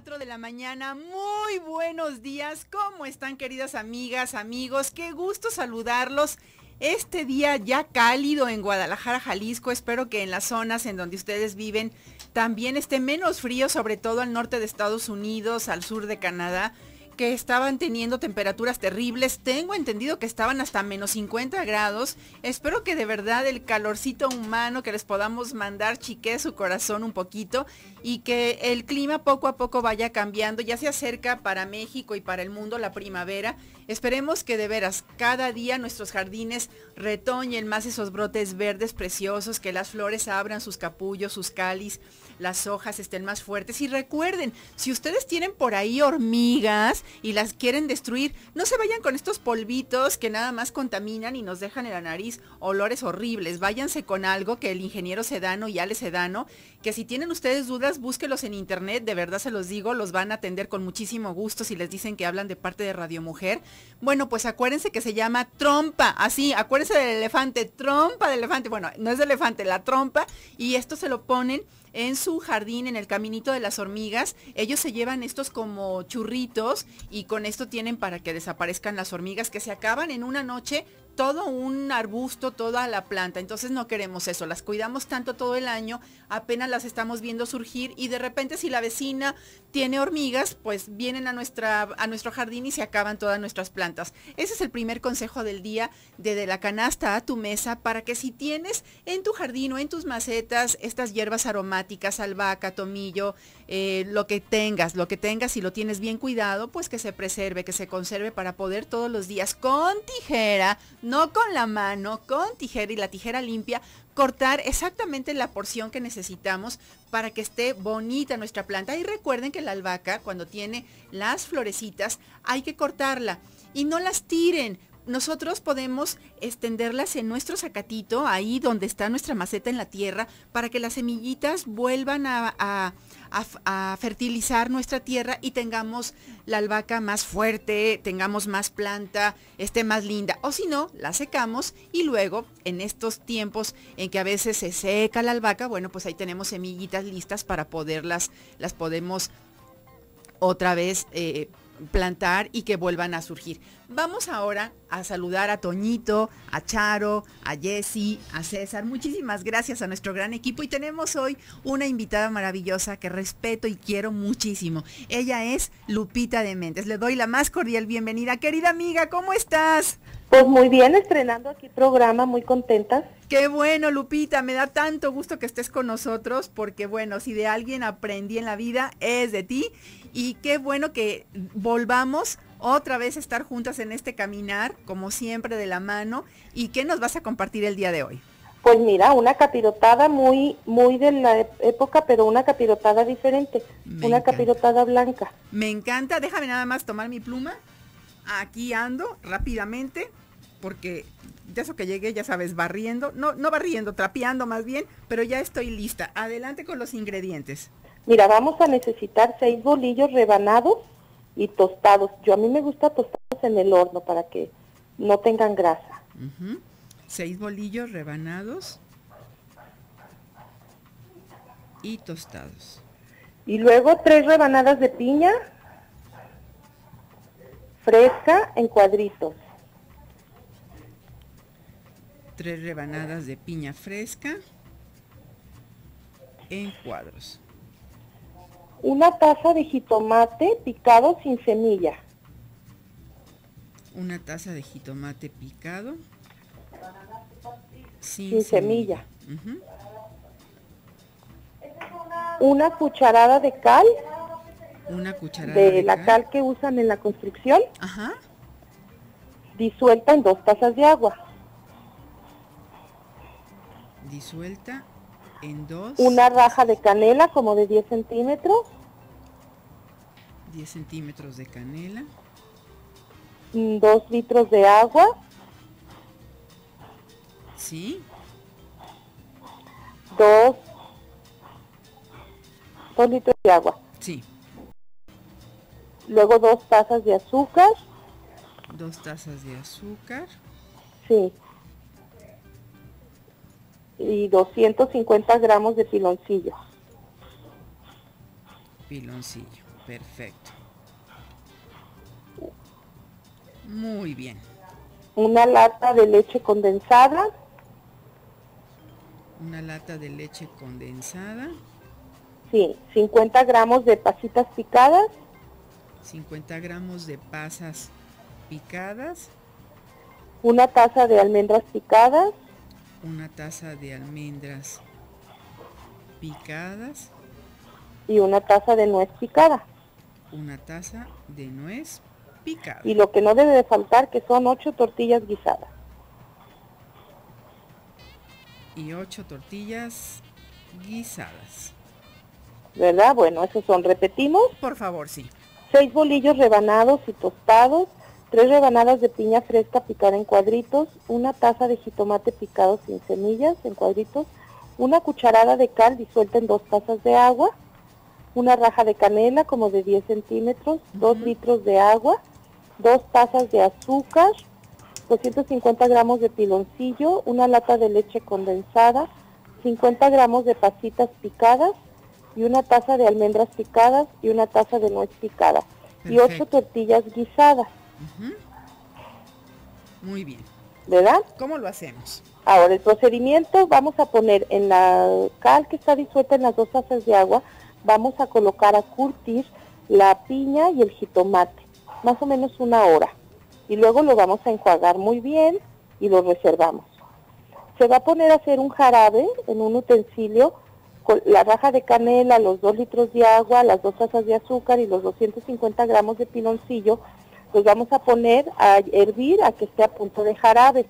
4 de la mañana. Muy buenos días. ¿Cómo están queridas amigas, amigos? Qué gusto saludarlos. Este día ya cálido en Guadalajara, Jalisco. Espero que en las zonas en donde ustedes viven también esté menos frío, sobre todo al norte de Estados Unidos, al sur de Canadá que estaban teniendo temperaturas terribles. Tengo entendido que estaban hasta menos 50 grados. Espero que de verdad el calorcito humano que les podamos mandar chique su corazón un poquito y que el clima poco a poco vaya cambiando. Ya se acerca para México y para el mundo la primavera. Esperemos que de veras cada día nuestros jardines retoñen más esos brotes verdes preciosos, que las flores abran sus capullos, sus cáliz, las hojas estén más fuertes. Y recuerden, si ustedes tienen por ahí hormigas, y las quieren destruir, no se vayan con estos polvitos que nada más contaminan y nos dejan en la nariz olores horribles. Váyanse con algo que el ingeniero Sedano y Ale Sedano, que si tienen ustedes dudas, búsquelos en internet, de verdad se los digo, los van a atender con muchísimo gusto si les dicen que hablan de parte de Radio Mujer. Bueno, pues acuérdense que se llama trompa, así, acuérdense del elefante, trompa de elefante, bueno, no es de elefante, la trompa, y esto se lo ponen en su jardín, en el caminito de las hormigas. Ellos se llevan estos como churritos y con esto tienen para que desaparezcan las hormigas que se acaban en una noche todo un arbusto, toda la planta. Entonces no queremos eso, las cuidamos tanto todo el año, apenas las estamos viendo surgir y de repente si la vecina tiene hormigas, pues vienen a, nuestra, a nuestro jardín y se acaban todas nuestras plantas. Ese es el primer consejo del día, de, la canasta a tu mesa, para que si tienes en tu jardín o en tus macetas estas hierbas aromáticas, albahaca, tomillo, eh, lo que tengas, lo que tengas, y lo tienes bien cuidado, pues que se preserve, que se conserve para poder todos los días con tijera, no con la mano, con tijera y la tijera limpia, cortar exactamente la porción que necesitamos para que esté bonita nuestra planta. Y recuerden que la albahaca, cuando tiene las florecitas, hay que cortarla y no las tiren. Nosotros podemos extenderlas en nuestro sacatito, ahí donde está nuestra maceta en la tierra, para que las semillitas vuelvan a a, fertilizar nuestra tierra y tengamos la albahaca más fuerte, tengamos más planta, esté más linda. O si no, la secamos y luego en estos tiempos en que a veces se seca la albahaca, bueno, pues ahí tenemos semillitas listas para poderlas, las podemos otra vez eh, plantar y que vuelvan a surgir. Vamos ahora a saludar a Toñito, a Charo, a Jesse, a César. Muchísimas gracias a nuestro gran equipo y tenemos hoy una invitada maravillosa que respeto y quiero muchísimo. Ella es Lupita de Méndez. Le doy la más cordial bienvenida. Querida amiga, ¿cómo estás? Pues muy bien, estrenando aquí programa, muy contenta. Qué bueno, Lupita, me da tanto gusto que estés con nosotros porque bueno, si de alguien aprendí en la vida es de ti y qué bueno que volvamos otra vez a estar juntas en este caminar, como siempre de la mano. ¿Y qué nos vas a compartir el día de hoy? Pues mira, una capirotada muy, muy de la época, pero una capirotada diferente, una capirotada blanca. Me encanta, déjame nada más tomar mi pluma. Aquí ando rápidamente, porque de eso que llegué, ya sabes, barriendo, no, no barriendo, trapeando más bien, pero ya estoy lista. Adelante con los ingredientes. Mira, vamos a necesitar seis bolillos rebanados y tostados. Yo a mí me gusta tostados en el horno para que no tengan grasa. Seis bolillos rebanados y tostados. Y luego tres rebanadas de piña fresca en cuadritos. Tres rebanadas de piña fresca en cuadros una taza de jitomate picado sin semilla. Una taza de jitomate picado sin, semilla. Una cucharada de cal. Una cucharada de, la cal. que usan en la construcción. Ajá. Disuelta en dos tazas de agua. Disuelta en dos. Una raja de canela como de 10 centímetros. 10 centímetros de canela. Mm, dos litros de agua. Sí. Dos. Dos litros de agua. Sí. Luego dos tazas de azúcar. Dos tazas de azúcar. Sí y 250 gramos de piloncillo. Piloncillo, Perfecto. Muy bien. Una lata de leche condensada. Una lata de leche condensada. Sí, 50 gramos de pasitas picadas. 50 gramos de pasas picadas. Una taza de almendras picadas. Una taza de almendras picadas. Y una taza de nuez picada. Una taza de nuez picada. Y lo que no debe de faltar que son 8 tortillas guisadas. Y 8 tortillas guisadas. ¿Verdad? Bueno, esos son, repetimos. Por favor, sí. 6 bolillos rebanados y tostados, 3 rebanadas de piña fresca picada en cuadritos, una taza de jitomate picado sin semillas en cuadritos, una cucharada de cal disuelta en dos tazas de agua, una raja de canela como de 10 centímetros, 2 litros de agua, dos tazas de azúcar, 250 gramos de piloncillo, una lata de leche condensada, 50 gramos de pasitas picadas y una taza de almendras picadas y una taza de nuez picada y ocho tortillas guisadas. Muy bien. ¿Verdad? ¿Cómo lo hacemos? Ahora, el procedimiento, vamos a poner en la cal que está disuelta en las dos tazas de agua, vamos a colocar a curtir la piña y el jitomate, más o menos una hora. Y luego lo vamos a enjuagar muy bien y lo reservamos. Se va a poner a hacer un jarabe en un utensilio con la raja de canela, los dos litros de agua, las dos tazas de azúcar y los 250 gramos de piloncillo, los vamos a poner a hervir a que esté a punto de jarabe.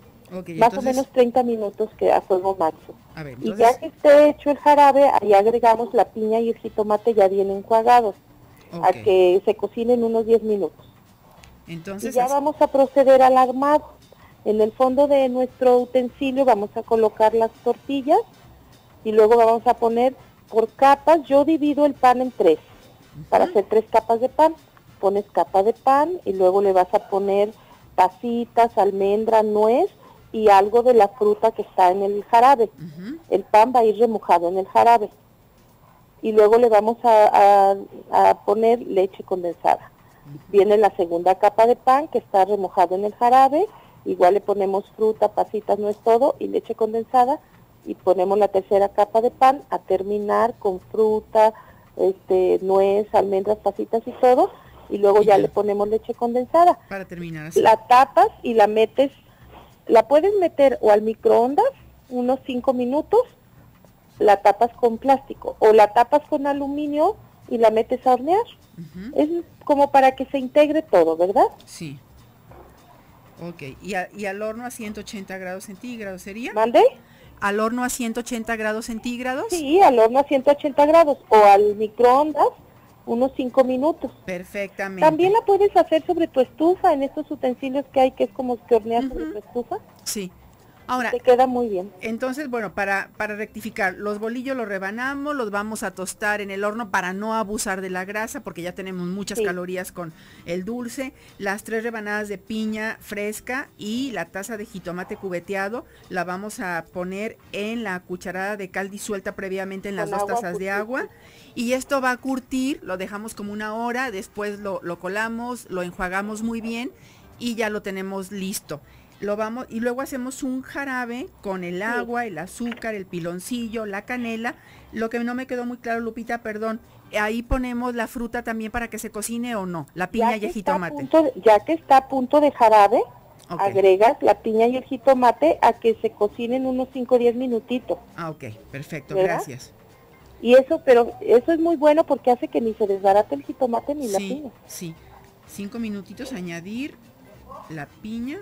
más o menos 30 minutos que a fuego máximo. Y ya que esté hecho el jarabe, ahí agregamos la piña y el jitomate ya bien enjuagados, a que se cocinen unos 10 minutos. Entonces, y ya vamos a proceder al armado. En el fondo de nuestro utensilio vamos a colocar las tortillas y luego vamos a poner por capas, yo divido el pan en tres, para hacer tres capas de pan. Pones capa de pan y luego le vas a poner pasitas, almendra, nuez y algo de la fruta que está en el jarabe. El pan va a ir remojado en el jarabe. Y luego le vamos a, poner leche condensada. Viene la segunda capa de pan que está remojado en el jarabe. Igual le ponemos fruta, pasitas, nuez, todo y leche condensada y ponemos la tercera capa de pan a terminar con fruta, este, nuez, almendras, pasitas y todo, y luego ya, le ponemos leche condensada. Para terminar así. La tapas y la metes, la puedes meter o al microondas unos 5 minutos, la tapas con plástico, o la tapas con aluminio y la metes a hornear. Es como para que se integre todo, ¿verdad? Sí. Ok, ¿Y, ¿y al horno a 180 grados centígrados sería? ¿Mande? al horno a 180 grados centígrados? Sí, al horno a 180 grados o al microondas unos 5 minutos. Perfectamente. También la puedes hacer sobre tu estufa, en estos utensilios que hay, que es como que horneas sobre tu estufa. Sí. Ahora, te queda muy bien. Entonces, bueno, para, para rectificar, los bolillos los rebanamos, los vamos a tostar en el horno para no abusar de la grasa, porque ya tenemos muchas calorías con el dulce. Las tres rebanadas de piña fresca y la taza de jitomate cubeteado la vamos a poner en la cucharada de cal disuelta previamente en las dos tazas de agua. Y esto va a curtir, lo dejamos como una hora, después lo, lo colamos, lo enjuagamos muy bien y ya lo tenemos listo lo vamos y luego hacemos un jarabe con el agua, el azúcar, el piloncillo, la canela. Lo que no me quedó muy claro, Lupita, perdón, ahí ponemos la fruta también para que se cocine o no, la piña y el jitomate. ya que está a punto de jarabe, agregas la piña y el jitomate a que se cocinen unos 5 o 10 minutitos. Ah, ok, perfecto, gracias. Y eso, pero eso es muy bueno porque hace que ni se desbarate el jitomate ni la piña. Sí, cinco minutitos, añadir la piña,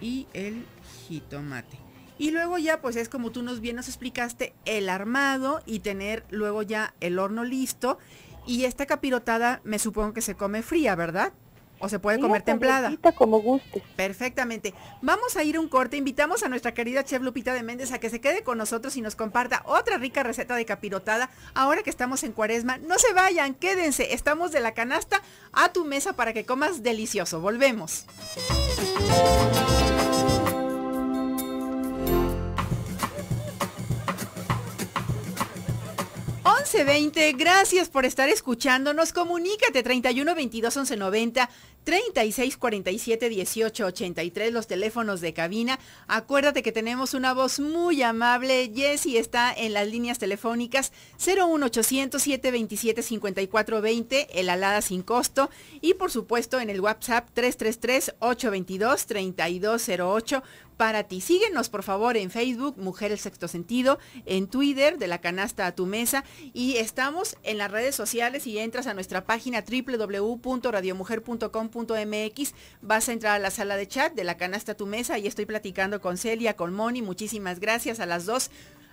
y el jitomate. Y luego ya, pues es como tú nos bien nos explicaste, el armado y tener luego ya el horno listo. Y esta capirotada me supongo que se come fría, ¿verdad? O se puede comer templada. como guste. Perfectamente. Vamos a ir a un corte. Invitamos a nuestra querida chef Lupita de Méndez a que se quede con nosotros y nos comparta otra rica receta de capirotada. Ahora que estamos en cuaresma, no se vayan, quédense. Estamos de la canasta a tu mesa para que comas delicioso. Volvemos. 11.20, gracias por estar escuchándonos. Comunícate 31 22 11 90 36 47 18 83, los teléfonos de cabina. Acuérdate que tenemos una voz muy amable. Jessie está en las líneas telefónicas 01 800 727 54 20, el alada sin costo. Y por supuesto en el WhatsApp 333 822 3208 para ti. Síguenos por favor en Facebook, Mujer el Sexto Sentido, en Twitter, de la canasta a tu mesa y estamos en las redes sociales y entras a nuestra página www.radiomujer.com.mx, vas a entrar a la sala de chat de la canasta a tu mesa y estoy platicando con Celia, con Moni, muchísimas gracias a las dos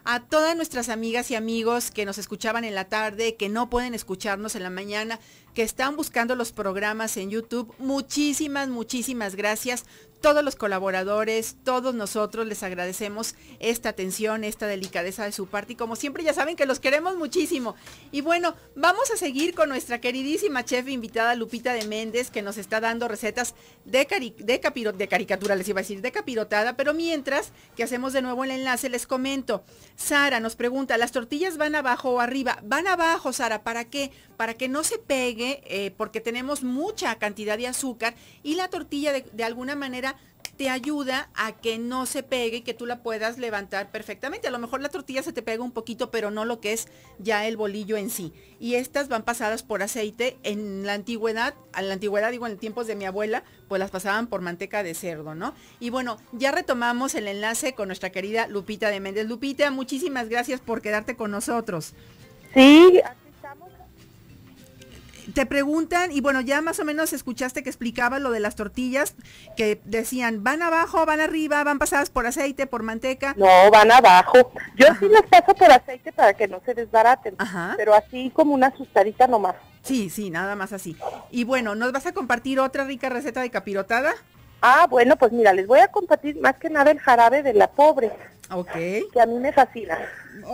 a todas nuestras amigas y amigos que nos escuchaban en la tarde, que no pueden escucharnos en la mañana, que están buscando los programas en YouTube. Muchísimas, muchísimas gracias todos los colaboradores, todos nosotros les agradecemos esta atención, esta delicadeza de su parte y como siempre ya saben que los queremos muchísimo. Y bueno, vamos a seguir con nuestra queridísima chef invitada Lupita de Méndez que nos está dando recetas de, de, de caricatura, les iba a decir, de capirotada, pero mientras que hacemos de nuevo el enlace les comento. Sara nos pregunta, ¿las tortillas van abajo o arriba? Van abajo, Sara, ¿para qué? Para que no se pegue, eh, porque tenemos mucha cantidad de azúcar y la tortilla de alguna manera te ayuda a que no se pegue y que tú la puedas levantar perfectamente. A lo mejor la tortilla se te pega un poquito, pero no lo que es ya el bolillo en sí. Y estas van pasadas por aceite. En la antigüedad, en la antigüedad digo en tiempos de mi abuela, pues las pasaban por manteca de cerdo, ¿no? Y bueno, ya retomamos el enlace con nuestra querida Lupita de Méndez. Lupita, muchísimas gracias por quedarte con nosotros. Sí, te preguntan, y bueno, ya más o menos escuchaste que explicaba lo de las tortillas, que decían, van abajo, van arriba, van pasadas por aceite, por manteca. No, van abajo. Yo sí las paso por aceite para que no se desbaraten, pero así como una asustadita nomás. Sí, sí, nada más así. Y bueno, ¿nos vas a compartir otra rica receta de capirotada? Ah, bueno, pues mira, les voy a compartir más que nada el jarabe de la pobre. Ok. Que a mí me fascina.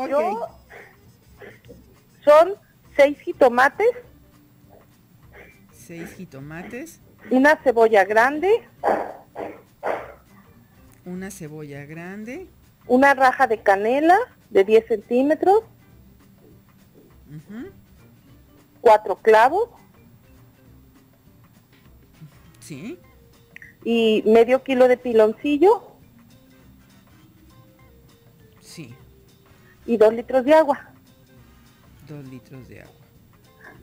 Yo, son seis jitomates, seis jitomates. Una cebolla grande. Una cebolla grande. Una raja de canela de 10 centímetros. Cuatro clavos. Sí. Y medio kilo de piloncillo. Sí. Y dos litros de agua. Dos litros de agua.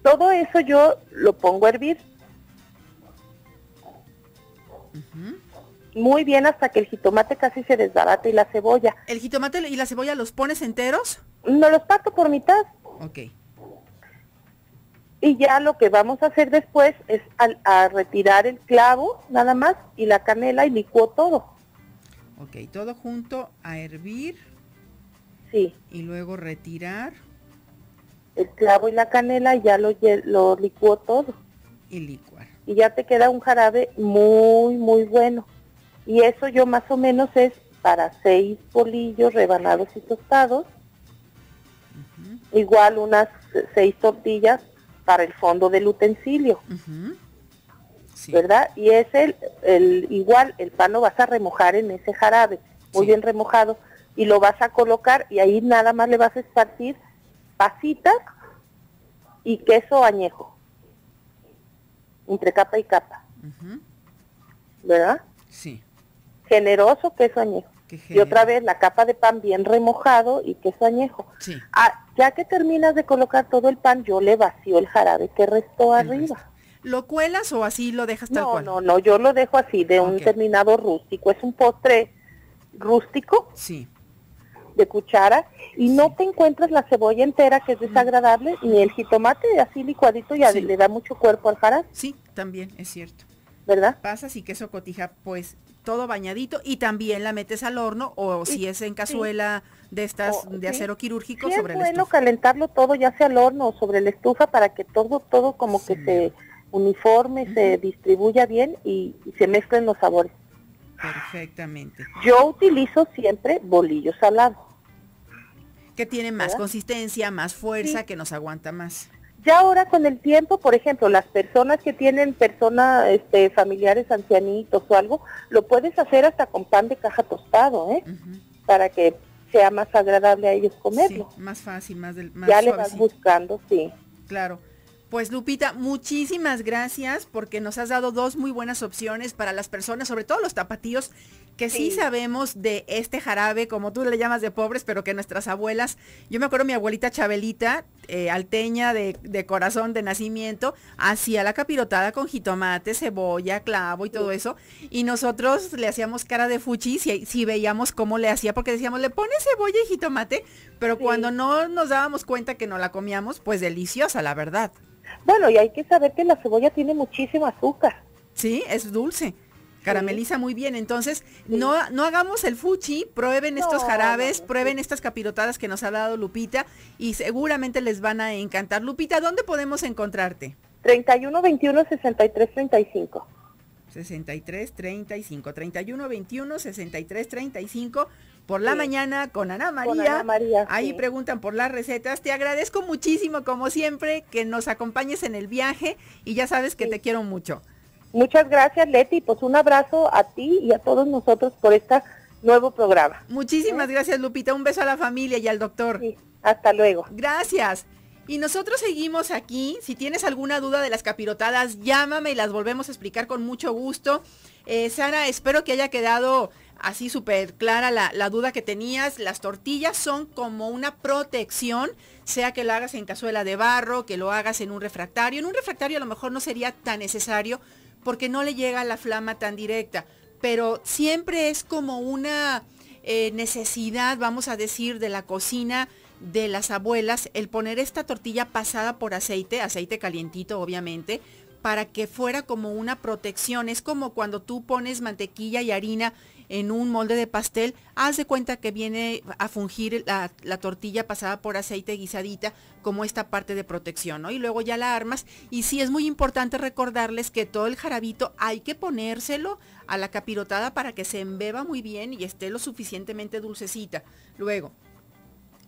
Todo eso yo lo pongo a hervir. Muy bien hasta que el jitomate casi se desbarate y la cebolla. ¿El jitomate y la cebolla los pones enteros? No los parto por mitad. Ok. Y ya lo que vamos a hacer después es a, retirar el clavo nada más y la canela y licuo todo. Ok, todo junto a hervir. Sí. Y luego retirar el clavo y la canela y ya lo, lo licuó todo. Y licuar. Y ya te queda un jarabe muy, muy bueno. Y eso yo más o menos es para seis bolillos rebanados y tostados. Igual unas seis tortillas para el fondo del utensilio. ¿Verdad? Y es el, el, igual el pan lo vas a remojar en ese jarabe, muy bien remojado, y lo vas a colocar y ahí nada más le vas a esparcir pasitas y queso añejo, entre capa y capa. ¿Verdad? Sí. Generoso queso añejo. Y otra vez la capa de pan bien remojado y queso añejo. Sí. Ah, ya que terminas de colocar todo el pan, yo le vacío el jarabe que restó arriba. ¿Lo cuelas o así lo dejas tal cual? No, no, yo lo dejo así, de un terminado rústico. Es un postre rústico. Sí de cuchara y no te encuentras la cebolla entera que es desagradable ni el jitomate así licuadito ya le da mucho cuerpo al jarabe. Sí, también es cierto. ¿Verdad? Pasas y queso cotija pues todo bañadito y también la metes al horno o si es en cazuela de estas de acero quirúrgico sobre es bueno calentarlo todo ya sea al horno o sobre la estufa para que todo todo como que se uniforme, se distribuya bien y se mezclen los sabores. Perfectamente. Yo utilizo siempre bolillo salado que tiene más consistencia, más fuerza, que nos aguanta más. Ya ahora con el tiempo, por ejemplo, las personas que tienen personas, este, familiares ancianitos o algo, lo puedes hacer hasta con pan de caja tostado, ¿eh? Para que sea más agradable a ellos comerlo. más fácil, más, del, más Ya le vas buscando, sí. Claro. Pues Lupita, muchísimas gracias porque nos has dado dos muy buenas opciones para las personas, sobre todo los tapatíos, que sí. sabemos de este jarabe, como tú le llamas de pobres, pero que nuestras abuelas, yo me acuerdo mi abuelita Chabelita, eh, alteña de, corazón de nacimiento, hacía la capirotada con jitomate, cebolla, clavo y todo eso, y nosotros le hacíamos cara de fuchi si, si veíamos cómo le hacía, porque decíamos, le pone cebolla y jitomate, pero cuando no nos dábamos cuenta que no la comíamos, pues deliciosa, la verdad. Bueno, y hay que saber que la cebolla tiene muchísimo azúcar. Sí, es dulce. Carameliza muy bien. Entonces, no, no hagamos el fuchi, prueben estos jarabes, prueben estas capirotadas que nos ha dado Lupita y seguramente les van a encantar. Lupita, ¿dónde podemos encontrarte? 31 21 63 35. 63 35 31 21 63 35 por la mañana con Ana María. Ahí preguntan por las recetas. Te agradezco muchísimo, como siempre, que nos acompañes en el viaje y ya sabes que te quiero mucho. Muchas gracias, Leti. Pues un abrazo a ti y a todos nosotros por este nuevo programa. Muchísimas gracias, Lupita. Un beso a la familia y al doctor. hasta luego. Gracias. Y nosotros seguimos aquí. Si tienes alguna duda de las capirotadas, llámame y las volvemos a explicar con mucho gusto. Eh, Sara, espero que haya quedado así súper clara la, duda que tenías. Las tortillas son como una protección, sea que lo hagas en cazuela de barro, que lo hagas en un refractario. En un refractario a lo mejor no sería tan necesario porque no le llega la flama tan directa, pero siempre es como una eh, necesidad, vamos a decir, de la cocina de las abuelas, el poner esta tortilla pasada por aceite, aceite calientito obviamente, para que fuera como una protección. Es como cuando tú pones mantequilla y harina en un molde de pastel, haz de cuenta que viene a fungir la, tortilla pasada por aceite guisadita como esta parte de protección, ¿no? Y luego ya la armas. Y sí es muy importante recordarles que todo el jarabito hay que ponérselo a la capirotada para que se embeba muy bien y esté lo suficientemente dulcecita. Luego,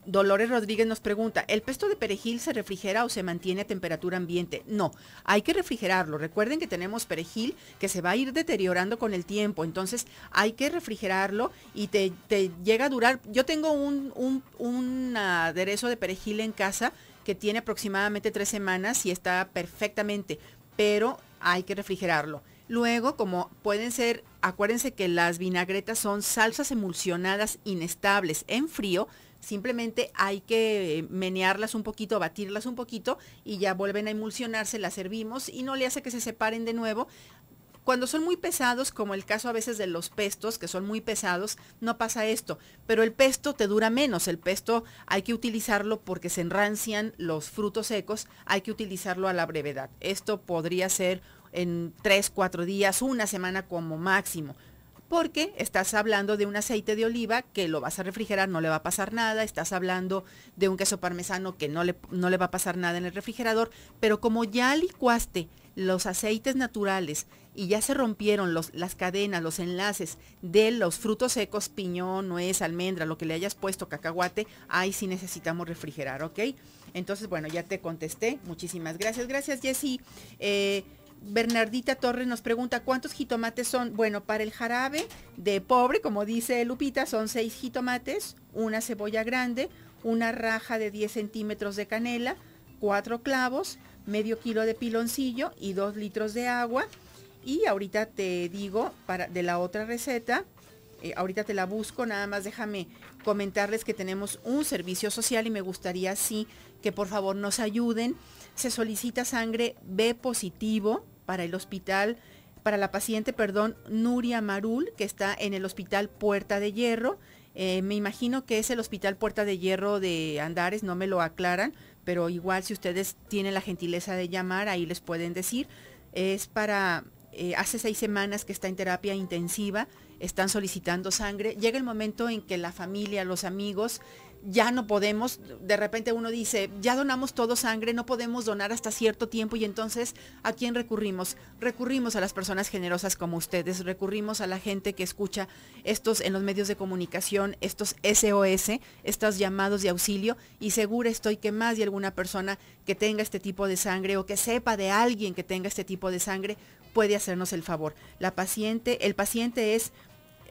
Dolores Rodríguez nos pregunta, ¿el pesto de perejil se refrigera o se mantiene a temperatura ambiente? No, hay que refrigerarlo. Recuerden que tenemos perejil que se va a ir deteriorando con el tiempo, entonces hay que refrigerarlo y te, llega a durar. Yo tengo un, un aderezo de perejil en casa que tiene aproximadamente tres semanas y está perfectamente, pero hay que refrigerarlo. Luego, como pueden ser, acuérdense que las vinagretas son salsas emulsionadas inestables en frío, Simplemente hay que menearlas un poquito, batirlas un poquito y ya vuelven a emulsionarse, las servimos y no le hace que se separen de nuevo. Cuando son muy pesados, como el caso a veces de los pestos, que son muy pesados, no pasa esto. Pero el pesto te dura menos. El pesto hay que utilizarlo porque se enrancian los frutos secos, hay que utilizarlo a la brevedad. Esto podría ser en tres, cuatro días, una semana como máximo porque estás hablando de un aceite de oliva que lo vas a refrigerar, no le va a pasar nada, estás hablando de un queso parmesano que no le, no le va a pasar nada en el refrigerador, pero como ya licuaste los aceites naturales y ya se rompieron las cadenas, los enlaces de los frutos secos, piñón, nuez, almendra, lo que le hayas puesto, cacahuate, ahí sí necesitamos refrigerar, ¿ok? Entonces, bueno, ya te contesté. Muchísimas gracias. Gracias, Jessy. Eh, Bernardita Torres nos pregunta cuántos jitomates son. Bueno, para el jarabe de pobre, como dice Lupita, son seis jitomates, una cebolla grande, una raja de 10 centímetros de canela, cuatro clavos, medio kilo de piloncillo y dos litros de agua. Y ahorita te digo para, de la otra receta, eh, ahorita te la busco, nada más déjame comentarles que tenemos un servicio social y me gustaría sí que por favor nos ayuden. Se solicita sangre B positivo para el hospital, para la paciente, perdón, Nuria Marul, que está en el hospital Puerta de Hierro. Eh, me imagino que es el hospital Puerta de Hierro de Andares, no me lo aclaran, pero igual si ustedes tienen la gentileza de llamar, ahí les pueden decir. Es para, eh, hace seis semanas que está en terapia intensiva, están solicitando sangre. Llega el momento en que la familia, los amigos, ya no podemos, de repente uno dice, ya donamos todo sangre, no podemos donar hasta cierto tiempo y entonces, ¿a quién recurrimos? Recurrimos a las personas generosas como ustedes, recurrimos a la gente que escucha estos en los medios de comunicación, estos SOS, estos llamados de auxilio y segura estoy que más de alguna persona que tenga este tipo de sangre o que sepa de alguien que tenga este tipo de sangre puede hacernos el favor. La paciente, el paciente es,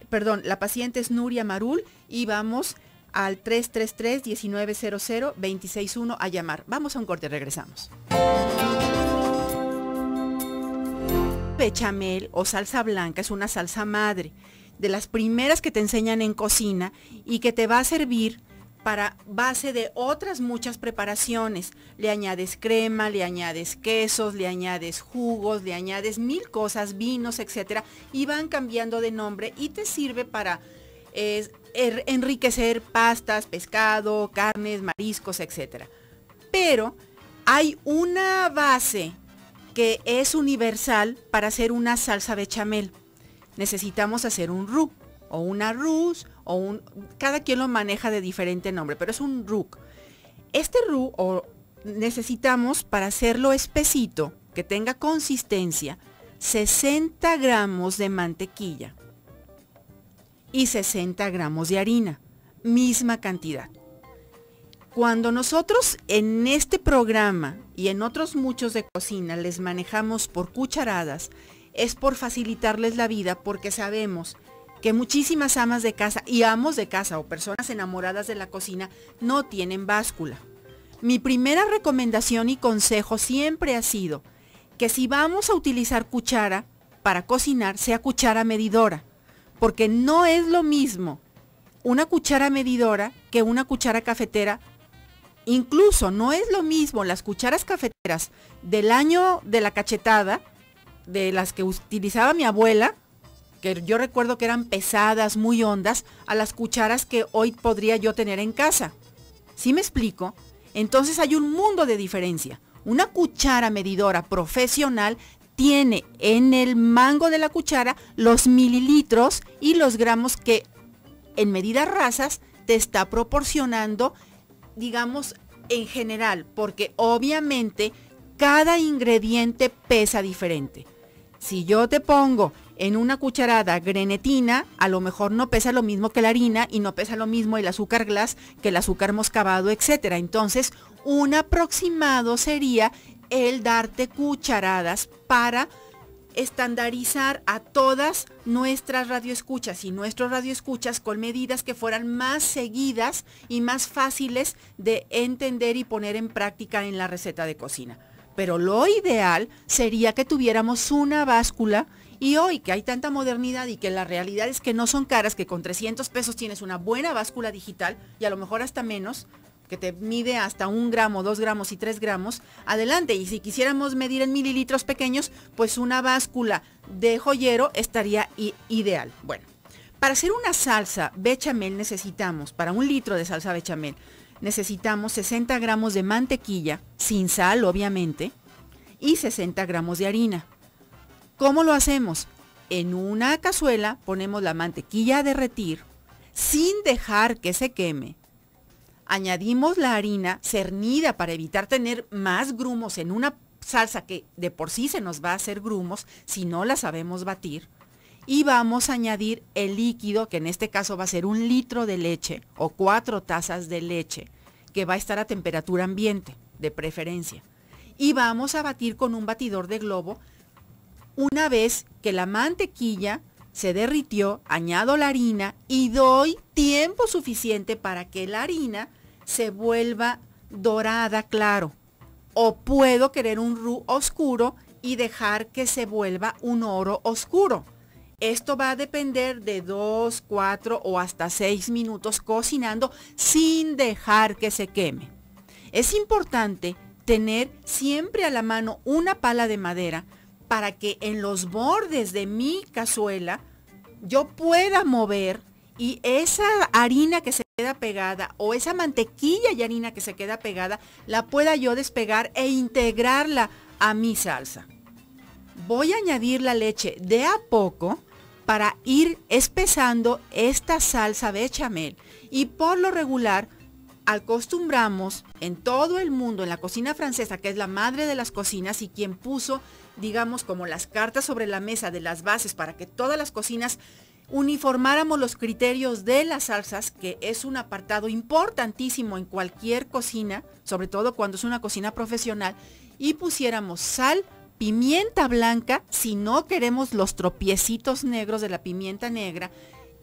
perdón, la paciente es Nuria Marul y vamos al 333-1900-261 a llamar. Vamos a un corte, regresamos. Bechamel o salsa blanca es una salsa madre, de las primeras que te enseñan en cocina y que te va a servir para base de otras muchas preparaciones. Le añades crema, le añades quesos, le añades jugos, le añades mil cosas, vinos, etcétera, y van cambiando de nombre y te sirve para er, enriquecer pastas, pescado, carnes, mariscos, etcétera. Pero hay una base que es universal para hacer una salsa bechamel. Necesitamos hacer un roux o una rus o un cada quien lo maneja de diferente nombre, pero es un roux. Este roux o necesitamos para hacerlo espesito, que tenga consistencia, 60 gramos de mantequilla y 60 gramos de harina, misma cantidad. Cuando nosotros en este programa y en otros muchos de cocina les manejamos por cucharadas, es por facilitarles la vida porque sabemos que muchísimas amas de casa y amos de casa o personas enamoradas de la cocina no tienen báscula. Mi primera recomendación y consejo siempre ha sido que si vamos a utilizar cuchara para cocinar, sea cuchara medidora, porque no es lo mismo una cuchara medidora que una cuchara cafetera. Incluso no es lo mismo las cucharas cafeteras del año de la cachetada, de las que utilizaba mi abuela, que yo recuerdo que eran pesadas, muy hondas, a las cucharas que hoy podría yo tener en casa. ¿Sí me explico? Entonces hay un mundo de diferencia. Una cuchara medidora profesional tiene en el mango de la cuchara los mililitros y los gramos que en medidas rasas te está proporcionando, digamos, en general, porque obviamente cada ingrediente pesa diferente. Si yo te pongo en una cucharada grenetina, a lo mejor no pesa lo mismo que la harina y no pesa lo mismo el azúcar glass que el azúcar moscabado, etc. Entonces, un aproximado sería el darte cucharadas para estandarizar a todas nuestras radioescuchas y nuestros radioescuchas con medidas que fueran más seguidas y más fáciles de entender y poner en práctica en la receta de cocina. Pero lo ideal sería que tuviéramos una báscula y hoy que hay tanta modernidad y que la realidad es que no son caras, que con 300 pesos tienes una buena báscula digital y a lo mejor hasta menos, que te mide hasta un gramo, dos gramos y tres gramos, adelante. Y si quisiéramos medir en mililitros pequeños, pues una báscula de joyero estaría ideal. Bueno, para hacer una salsa bechamel necesitamos, para un litro de salsa bechamel, necesitamos 60 gramos de mantequilla, sin sal obviamente, y 60 gramos de harina. ¿Cómo lo hacemos? En una cazuela ponemos la mantequilla a derretir sin dejar que se queme. Añadimos la harina cernida para evitar tener más grumos en una salsa que de por sí se nos va a hacer grumos si no la sabemos batir. Y vamos a añadir el líquido, que en este caso va a ser un litro de leche o cuatro tazas de leche, que va a estar a temperatura ambiente, de preferencia. Y vamos a batir con un batidor de globo una vez que la mantequilla se derritió, añado la harina y doy tiempo suficiente para que la harina se vuelva dorada, claro. O puedo querer un roux oscuro y dejar que se vuelva un oro oscuro. Esto va a depender de 2, 4 o hasta 6 minutos cocinando sin dejar que se queme. Es importante tener siempre a la mano una pala de madera para que en los bordes de mi cazuela yo pueda mover y esa harina que se queda pegada o esa mantequilla y harina que se queda pegada la pueda yo despegar e integrarla a mi salsa. Voy a añadir la leche de a poco para ir espesando esta salsa bechamel y por lo regular acostumbramos en todo el mundo, en la cocina francesa, que es la madre de las cocinas y quien puso digamos, como las cartas sobre la mesa de las bases para que todas las cocinas uniformáramos los criterios de las salsas, que es un apartado importantísimo en cualquier cocina, sobre todo cuando es una cocina profesional, y pusiéramos sal, pimienta blanca, si no queremos los tropiecitos negros de la pimienta negra,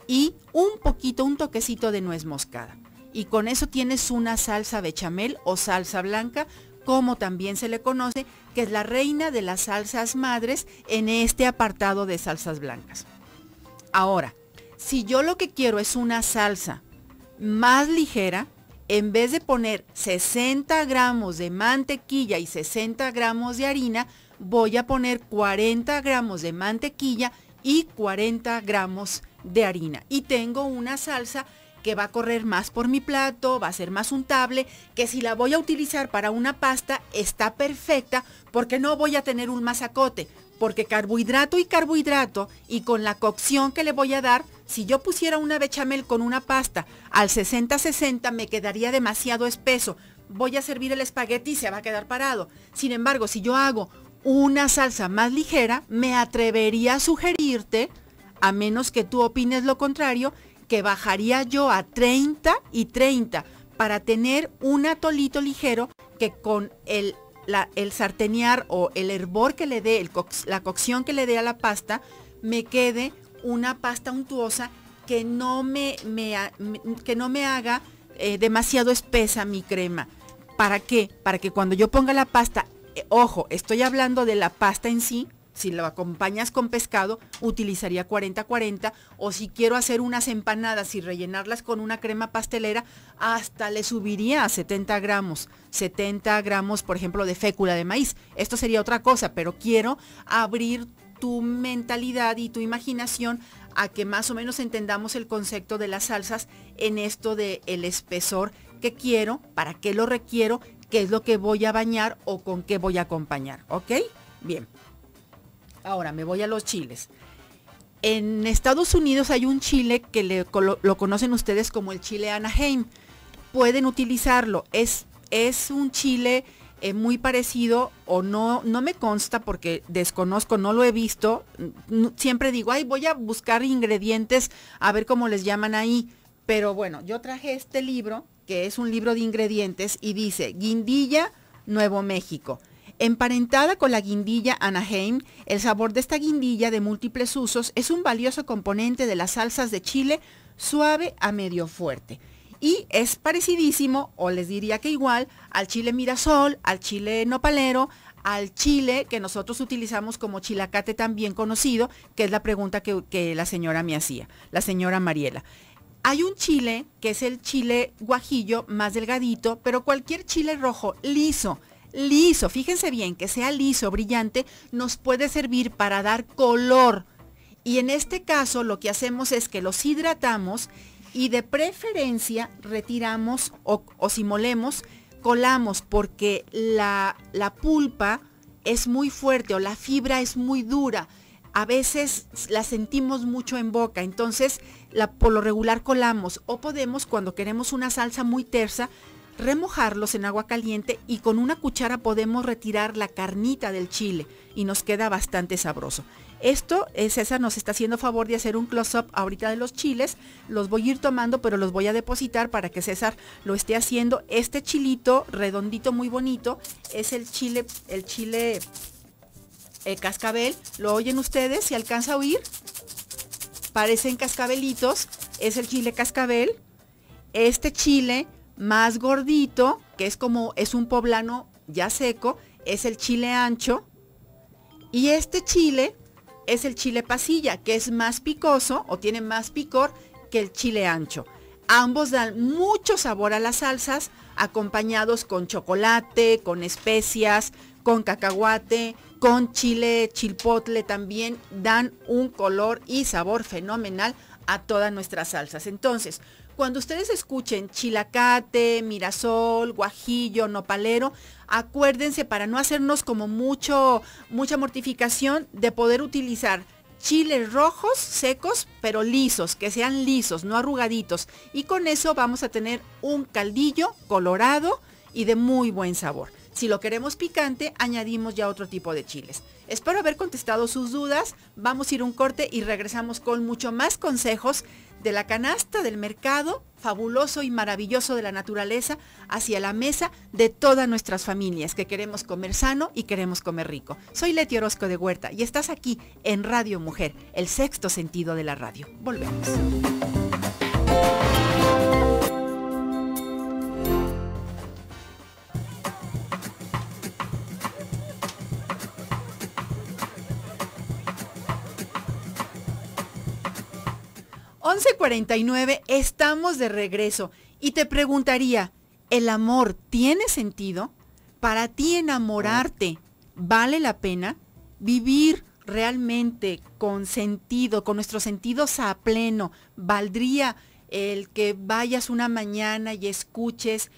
y un poquito, un toquecito de nuez moscada. y con eso tienes una salsa bechamel o salsa blanca, como también se le conoce, que es la reina de las salsas madres en este apartado de salsas blancas. Ahora, si yo lo que quiero es una salsa más ligera, en vez de poner 60 gramos de mantequilla y 60 gramos de harina, voy a poner 40 gramos de mantequilla y 40 gramos de harina. Y tengo una salsa que va a correr más por mi plato, va a ser más untable, que si la voy a utilizar para una pasta está perfecta porque no voy a tener un masacote, porque carbohidrato y carbohidrato y con la cocción que le voy a dar, si yo pusiera una bechamel con una pasta al 60-60 me quedaría demasiado espeso. Voy a servir el espagueti y se va a quedar parado. Sin embargo, si yo hago una salsa más ligera, me atrevería a sugerirte, a menos que tú opines lo contrario, que bajaría yo a 30 y 30 para tener un atolito ligero que con el, el sartenear o el hervor que le dé, la cocción que le dé a la pasta, me quede una pasta untuosa que no me, que no me haga eh, demasiado espesa mi crema. ¿Para qué? Para que cuando yo ponga la pasta eh, ojo, estoy hablando de la pasta en sí, si lo acompañas con pescado, utilizaría 40-40 o si quiero hacer unas empanadas y rellenarlas con una crema pastelera, hasta le subiría a 70 gramos, 70 gramos, por ejemplo, de fécula de maíz. Esto sería otra cosa, pero quiero abrir tu mentalidad y tu imaginación a que más o menos entendamos el concepto de las salsas en esto del el espesor que quiero, para qué lo requiero qué es lo que voy a bañar o con qué voy a acompañar, ¿ok? Bien. Ahora me voy a los chiles. En Estados Unidos hay un chile que lo, conocen ustedes como el chile Anaheim. Pueden utilizarlo. Es, es un chile eh, muy parecido o no, no me consta porque desconozco, no lo he visto. Siempre digo, ay, voy a buscar ingredientes a ver cómo les llaman ahí. Pero bueno, yo traje este libro que es un libro de ingredientes, y dice guindilla Nuevo México. Emparentada con la guindilla Anaheim, el sabor de esta guindilla de múltiples usos es un valioso componente de las salsas de chile suave a medio fuerte. Y es parecidísimo, o les diría que igual, al chile mirasol, al chile nopalero, al chile que nosotros utilizamos como chilacate también conocido, que es la pregunta que, que la señora me hacía, la señora Mariela. Hay un chile que es el chile guajillo más delgadito, pero cualquier chile rojo liso, liso, fíjense bien, que sea liso, brillante, nos puede servir para dar color. Y en este caso lo que hacemos es que los hidratamos y de preferencia retiramos o, si molemos, colamos porque la, la pulpa es muy fuerte o la fibra es muy dura. A veces la sentimos mucho en boca, entonces la, por lo regular colamos. O podemos cuando queremos una salsa muy tersa remojarlos en agua caliente y con una cuchara podemos retirar la carnita del chile y nos queda bastante sabroso. Esto, eh, César nos está haciendo favor de hacer un close-up ahorita de los chiles. Los voy a ir tomando, pero los voy a depositar para que César lo esté haciendo. Este chilito redondito muy bonito es el chile, el chile el cascabel. ¿Lo oyen ustedes? ¿Se alcanza a oír? Parecen cascabelitos. Es el chile cascabel. Este chile más gordito, que es como, es un poblano ya seco, es el chile ancho. Y este chile es el chile pasilla, que es más picoso o tiene más picor que el chile ancho. Ambos dan mucho sabor a las salsas, acompañados con chocolate, con especias, con cacahuate, con chile chilpotle también dan un color y sabor fenomenal a todas nuestras salsas. Entonces, cuando ustedes escuchen chilacate, mirasol, guajillo, nopalero, acuérdense para no hacernos como mucho, mucha mortificación de poder utilizar chiles rojos secos, pero lisos, que sean lisos, no arrugaditos. Y con eso vamos a tener un caldillo colorado y de muy buen sabor. Si lo queremos picante, añadimos ya otro tipo de chiles. Espero haber contestado sus dudas. Vamos a ir un corte y regresamos con mucho más consejos de la canasta del mercado fabuloso y maravilloso de la naturaleza hacia la mesa de todas nuestras familias que queremos comer sano y queremos comer rico. Soy Leti Orozco de Huerta y estás aquí en Radio Mujer, el sexto sentido de la radio. Volvemos. 11:49, estamos de regreso y te preguntaría, ¿el amor tiene sentido? Para ti enamorarte, ¿vale la pena? Vivir realmente con sentido, con nuestros sentidos a pleno, ¿valdría el que vayas una mañana y escuches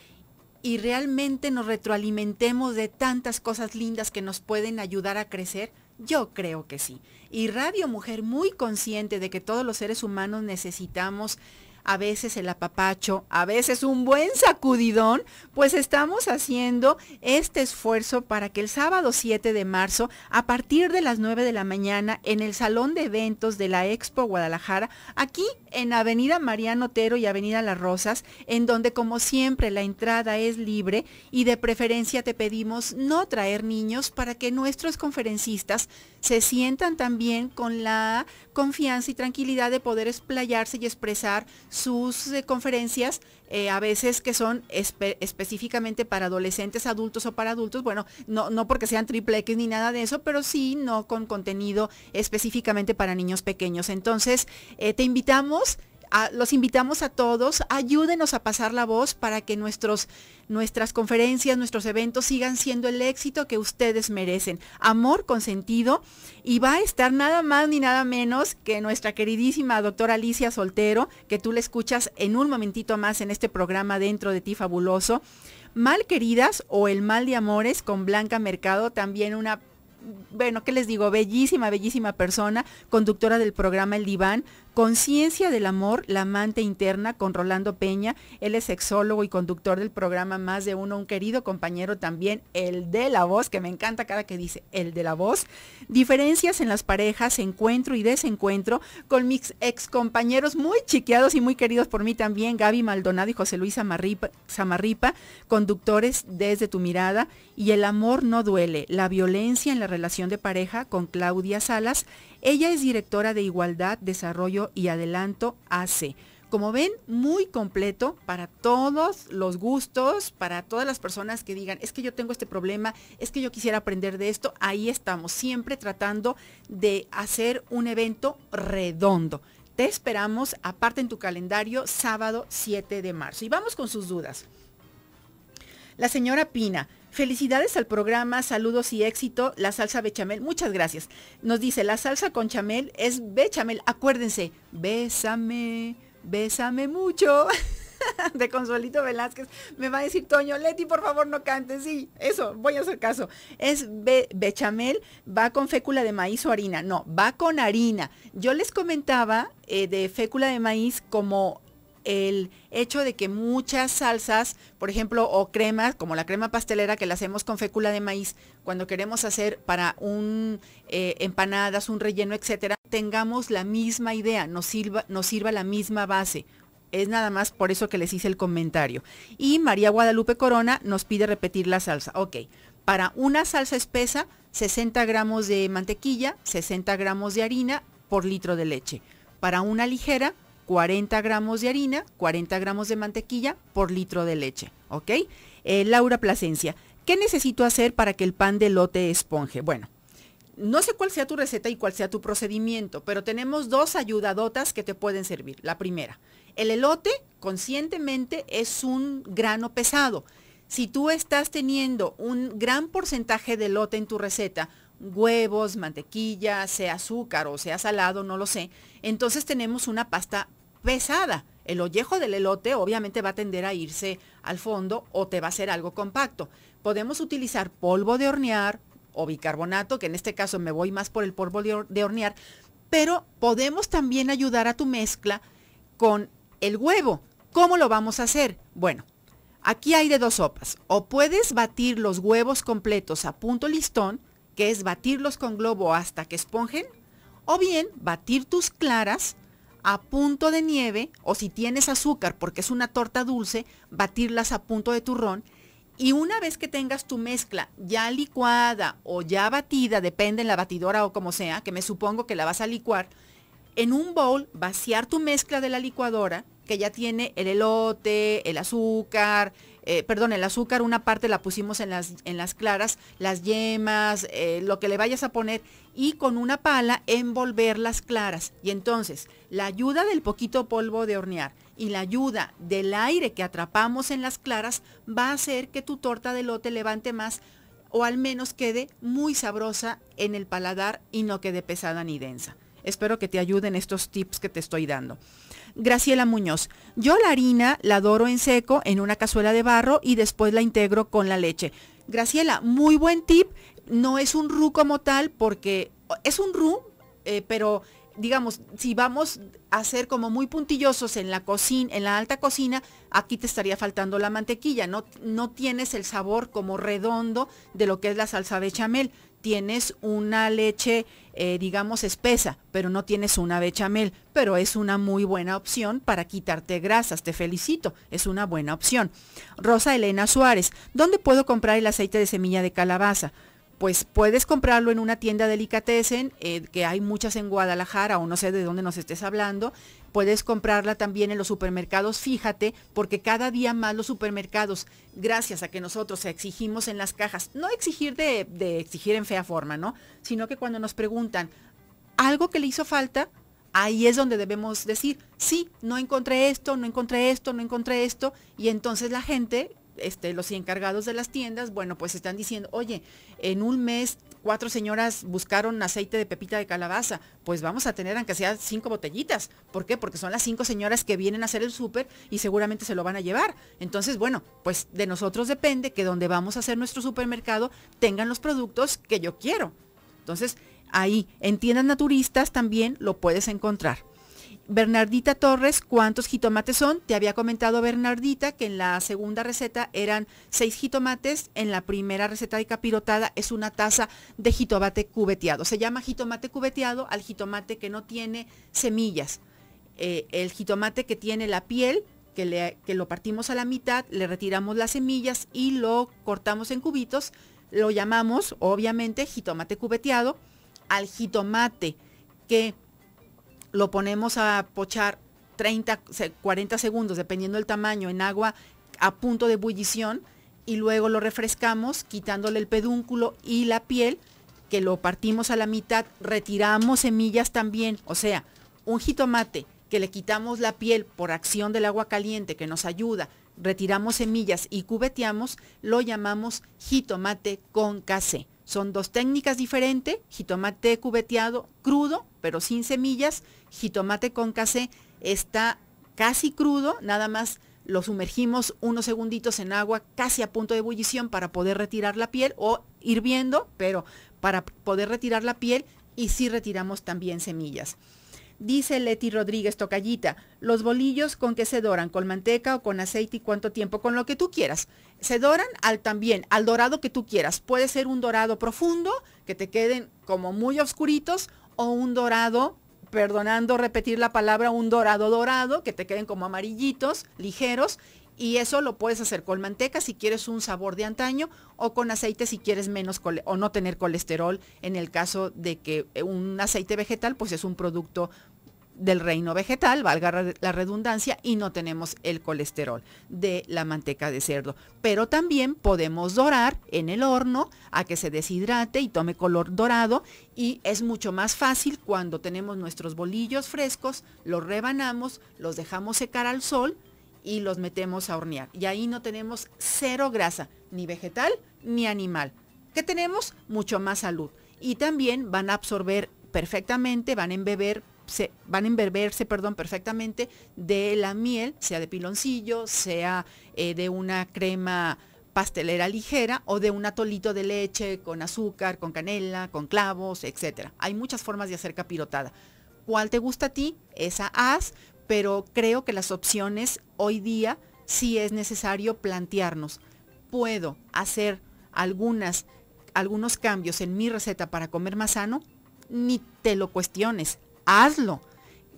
y realmente nos retroalimentemos de tantas cosas lindas que nos pueden ayudar a crecer? Yo creo que sí. Y Radio Mujer, muy consciente de que todos los seres humanos necesitamos a veces el apapacho, a veces un buen sacudidón, pues estamos haciendo este esfuerzo para que el sábado 7 de marzo, a partir de las 9 de la mañana, en el Salón de Eventos de la Expo Guadalajara, aquí en Avenida Mariano Otero y Avenida Las Rosas, en donde como siempre la entrada es libre y de preferencia te pedimos no traer niños para que nuestros conferencistas se sientan también con la confianza y tranquilidad de poder explayarse y expresar sus eh, conferencias, eh, a veces que son específicamente para adolescentes, adultos o para adultos, bueno, no, no porque sean triple X ni nada de eso, pero sí no con contenido específicamente para niños pequeños. Entonces, eh, te invitamos los invitamos a todos, ayúdenos a pasar la voz para que nuestros, nuestras conferencias, nuestros eventos sigan siendo el éxito que ustedes merecen. Amor con sentido. Y va a estar nada más ni nada menos que nuestra queridísima doctora Alicia Soltero, que tú le escuchas en un momentito más en este programa dentro de ti fabuloso. Mal queridas o el mal de amores con Blanca Mercado, también una bueno, ¿qué les digo? Bellísima, bellísima persona, conductora del programa El Diván, Conciencia del Amor, la amante interna con Rolando Peña. Él es sexólogo y conductor del programa Más de Uno, un querido compañero también, el de la voz, que me encanta cada que dice el de la voz. Diferencias en las parejas, encuentro y desencuentro con mis ex compañeros muy chiqueados y muy queridos por mí también, Gaby Maldonado y José Luis Samarripa, conductores desde tu mirada. Y el amor no duele, la violencia en la relación de pareja con Claudia Salas ella es directora de Igualdad, Desarrollo y Adelanto AC. Como ven, muy completo para todos los gustos, para todas las personas que digan, es que yo tengo este problema, es que yo quisiera aprender de esto. Ahí estamos, siempre tratando de hacer un evento redondo. Te esperamos, aparte en tu calendario, sábado 7 de marzo. Y vamos con sus dudas. La señora Pina, Felicidades al programa, saludos y éxito. La salsa bechamel, muchas gracias. Nos dice, la salsa con chamel es bechamel. Acuérdense, bésame, bésame mucho. de Consuelito Velázquez. Me va a decir, Toño, Leti, por favor, no cantes. Sí, eso, voy a hacer caso. Es bechamel, va con fécula de maíz o harina. No, va con harina. Yo les comentaba eh, de fécula de maíz como el hecho de que muchas salsas, por ejemplo, o cremas, como la crema pastelera que la hacemos con fécula de maíz, cuando queremos hacer para un eh, empanadas, un relleno, etcétera, tengamos la misma idea, nos sirva, nos sirva la misma base. Es nada más por eso que les hice el comentario. Y María Guadalupe Corona nos pide repetir la salsa. Ok, para una salsa espesa, 60 gramos de mantequilla, 60 gramos de harina por litro de leche. Para una ligera, 40 gramos de harina, 40 gramos de mantequilla por litro de leche. ¿Ok? Eh, Laura Plasencia, ¿qué necesito hacer para que el pan de lote esponje? Bueno, no sé cuál sea tu receta y cuál sea tu procedimiento, pero tenemos dos ayudadotas que te pueden servir. La primera, el elote conscientemente es un grano pesado. Si tú estás teniendo un gran porcentaje de elote en tu receta, huevos, mantequilla, sea azúcar o sea salado, no lo sé, entonces tenemos una pasta pesada. El ollejo del elote obviamente va a tender a irse al fondo o te va a ser algo compacto. Podemos utilizar polvo de hornear o bicarbonato, que en este caso me voy más por el polvo de hornear, pero podemos también ayudar a tu mezcla con el huevo. ¿Cómo lo vamos a hacer? Bueno, aquí hay de dos sopas. O puedes batir los huevos completos a punto listón, que es batirlos con globo hasta que esponjen, o bien batir tus claras a punto de nieve o si tienes azúcar porque es una torta dulce, batirlas a punto de turrón. Y una vez que tengas tu mezcla ya licuada o ya batida, depende en la batidora o como sea, que me supongo que la vas a licuar, en un bowl vaciar tu mezcla de la licuadora que ya tiene el elote, el azúcar, eh, perdón, el azúcar, una parte la pusimos en las, en las claras, las yemas, eh, lo que le vayas a poner, y con una pala envolver las claras. Y entonces, la ayuda del poquito polvo de hornear y la ayuda del aire que atrapamos en las claras va a hacer que tu torta de lote levante más o al menos quede muy sabrosa en el paladar y no quede pesada ni densa. Espero que te ayuden estos tips que te estoy dando. Graciela Muñoz. Yo la harina la doro en seco en una cazuela de barro y después la integro con la leche. Graciela, muy buen tip. No es un roux como tal porque es un roux, eh, pero digamos, si vamos a ser como muy puntillosos en la cocina, en la alta cocina, aquí te estaría faltando la mantequilla, no, no tienes el sabor como redondo de lo que es la salsa bechamel tienes una leche, eh, digamos, espesa, pero no tienes una bechamel, pero es una muy buena opción para quitarte grasas. Te felicito, es una buena opción. Rosa Elena Suárez, ¿dónde puedo comprar el aceite de semilla de calabaza? Pues puedes comprarlo en una tienda delicatessen, eh, que hay muchas en Guadalajara o no sé de dónde nos estés hablando. Puedes comprarla también en los supermercados, fíjate, porque cada día más los supermercados, gracias a que nosotros exigimos en las cajas, no exigir de, de exigir en fea forma, ¿no? Sino que cuando nos preguntan algo que le hizo falta, ahí es donde debemos decir, sí, no encontré esto, no encontré esto, no encontré esto, y entonces la gente este, los encargados de las tiendas, bueno, pues están diciendo, oye, en un mes cuatro señoras buscaron aceite de pepita de calabaza, pues vamos a tener aunque sea cinco botellitas. ¿Por qué? Porque son las cinco señoras que vienen a hacer el súper y seguramente se lo van a llevar. Entonces, bueno, pues de nosotros depende que donde vamos a hacer nuestro supermercado tengan los productos que yo quiero. Entonces, ahí en tiendas naturistas también lo puedes encontrar. Bernardita Torres, ¿cuántos jitomates son? Te había comentado Bernardita que en la segunda receta eran seis jitomates, en la primera receta de capirotada es una taza de jitomate cubeteado. Se llama jitomate cubeteado al jitomate que no tiene semillas. Eh, el jitomate que tiene la piel, que, lo partimos a la mitad, le retiramos las semillas y lo cortamos en cubitos, lo llamamos obviamente jitomate cubeteado. Al jitomate que lo ponemos a pochar 30, 40 segundos, dependiendo del tamaño, en agua a punto de ebullición y luego lo refrescamos quitándole el pedúnculo y la piel, que lo partimos a la mitad, retiramos semillas también, o sea, un jitomate que le quitamos la piel por acción del agua caliente que nos ayuda, retiramos semillas y cubeteamos, lo llamamos jitomate con casé. Son dos técnicas diferentes, jitomate cubeteado crudo, pero sin semillas, jitomate con está casi crudo, nada más lo sumergimos unos segunditos en agua casi a punto de ebullición para poder retirar la piel o hirviendo, pero para poder retirar la piel y sí retiramos también semillas. Dice Leti Rodríguez Tocallita, los bolillos con qué se doran, con manteca o con aceite y cuánto tiempo, con lo que tú quieras. Se doran al también, al dorado que tú quieras. Puede ser un dorado profundo, que te queden como muy oscuritos, o un dorado, perdonando repetir la palabra, un dorado dorado, que te queden como amarillitos, ligeros, y eso lo puedes hacer con manteca si quieres un sabor de antaño o con aceite si quieres menos o no tener colesterol en el caso de que un aceite vegetal pues es un producto del reino vegetal, valga la redundancia, y no tenemos el colesterol de la manteca de cerdo. Pero también podemos dorar en el horno a que se deshidrate y tome color dorado y es mucho más fácil cuando tenemos nuestros bolillos frescos, los rebanamos, los dejamos secar al sol y los metemos a hornear. Y ahí no tenemos cero grasa, ni vegetal ni animal. ¿Qué tenemos? Mucho más salud. Y también van a absorber perfectamente, van a embeber se van a embeberse, perdón, perfectamente de la miel, sea de piloncillo, sea eh, de una crema pastelera ligera o de un atolito de leche con azúcar, con canela, con clavos, etc. Hay muchas formas de hacer capirotada. ¿Cuál te gusta a ti? Esa haz, pero creo que las opciones hoy día sí es necesario plantearnos. ¿Puedo hacer algunas, algunos cambios en mi receta para comer más sano? Ni te lo cuestiones hazlo.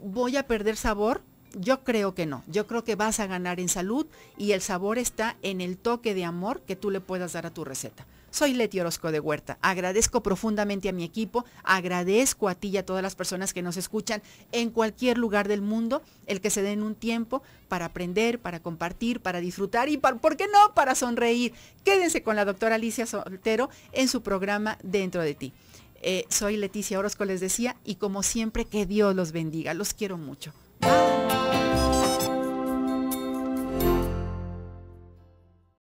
¿Voy a perder sabor? Yo creo que no. Yo creo que vas a ganar en salud y el sabor está en el toque de amor que tú le puedas dar a tu receta. Soy Leti Orozco de Huerta. Agradezco profundamente a mi equipo, agradezco a ti y a todas las personas que nos escuchan en cualquier lugar del mundo el que se den un tiempo para aprender, para compartir, para disfrutar y, ¿por qué no?, para sonreír. Quédense con la doctora Alicia Soltero en su programa Dentro de ti. Eh, soy Leticia Orozco, les decía, y como siempre, que Dios los bendiga. Los quiero mucho.